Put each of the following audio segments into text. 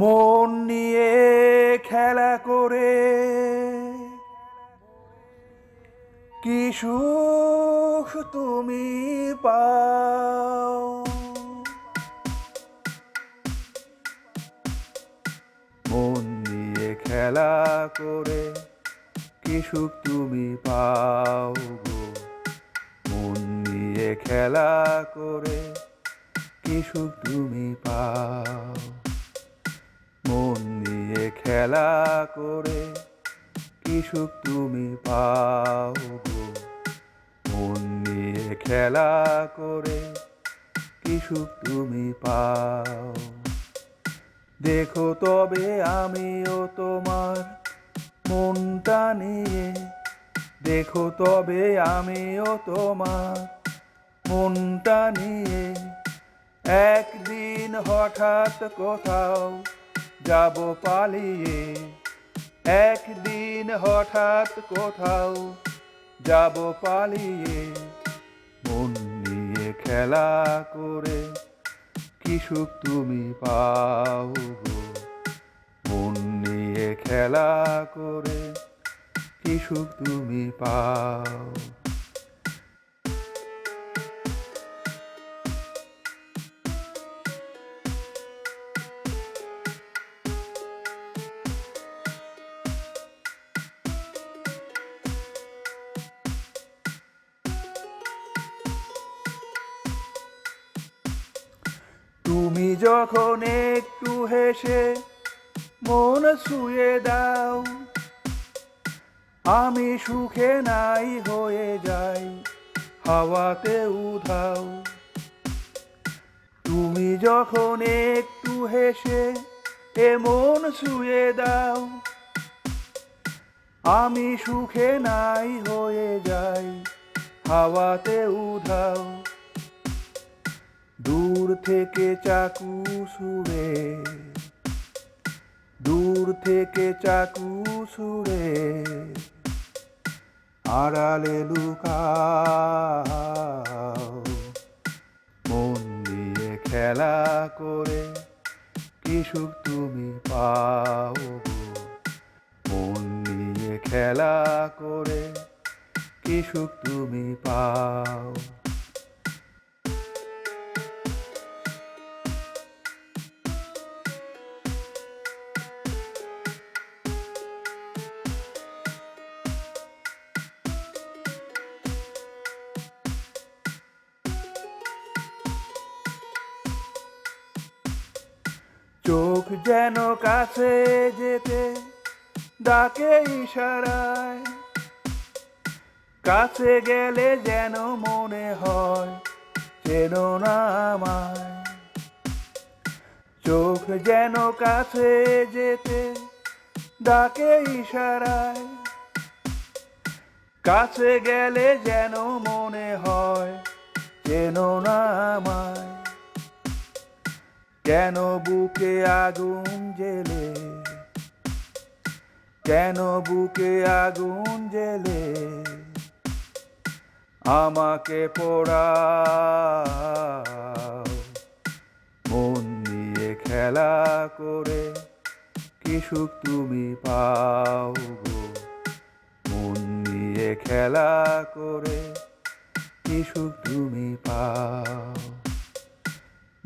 মন নিয়ে খেলা করে। কি সুখ তুমি পাও। মন নিয়ে খেলা করে কি সুখ তুমি পাও গো। মন নিয়ে খেলা করে কি সুখ তুমি পাও। খেলা করে কি সুখ তুমি পাও গো? মন নিয়ে খেলা করে কি সুখ তুমি পাও? দেখো তবে আমিও তোমার মনটা নিয়ে। দেখো তবে আমিও তোমার মনটা নিয়ে। একদিন হঠাৎ কোথাও যাব পালিয়ে। একদিন হঠাৎ কোথাও যাব পালিয়ে। মন নিয়ে খেলা করে কি সুখ তুমি পাও মন নিয়ে খেলা করে কি সুখ তুমি পাও? তুমি যখন একটু হেসে মন শুয়ে দাও, আমি সুখে নাই হয়ে যাই, হাওয়াতে উধাও। তুমি যখন একটু হেসে এ মন শুয়ে দাও, আমি সুখে নাই হয়ে যাই, হাওয়াতে উধাও। দূর থেকে চাকু সুরে। দূর থেকে চাকু সুরে। আড়ালে লুকাও। মন দিয়ে খেলা করে, কি সুখ তুমি পাও মন নিয়ে খেলা করে, কি সুখ তুমি পাও। চোখ যেন কাছে যেতে ডাকে ইশারায়। কাছে গেলে যেন মনে হয় চেন না আমায়। চোখ যেন কাছে যেতে ডাকে ইশারায়। কাছে গেলে যেন মনে হয় চেন না আমায়। কেন বুকে আগুন জেলে? কেন বুকে আগুন জেলে? আমাকে পোড়াও, মন নিয়ে খেলা করে কি সুখ তুমি পাও গো? মন নিয়ে খেলা করে কি সুখ তুমি পাও?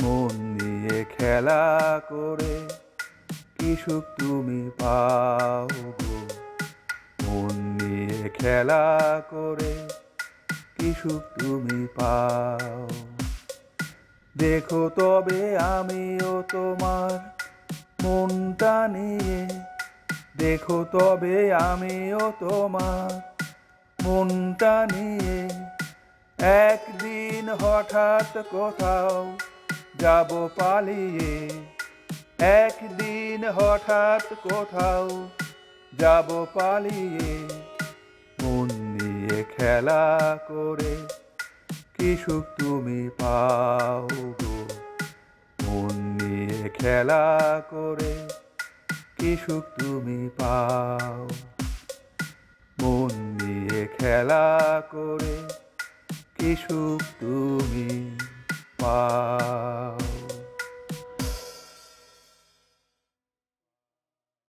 মন নিয়ে খেলা করে, কি সুখ তুমি পাও গো? মন নিয়ে খেলা করে, কি সুখ তুমি পাও? দেখো তবে আমিও তোমার মনটা নিয়ে, দেখো তবে আমিও তোমার মনটা নিয়ে। একদিন হঠাৎ কোথাও যাব পালিয়ে। একদিন হঠাৎ কোথাও যাব পালিয়ে। মন নিয়ে খেলা করে কি সুখ তুমি পাও গো? মন নিয়ে খেলা করে কি সুখ তুমি পাও? মন নিয়ে খেলা করে কি সুখ তুমি Love.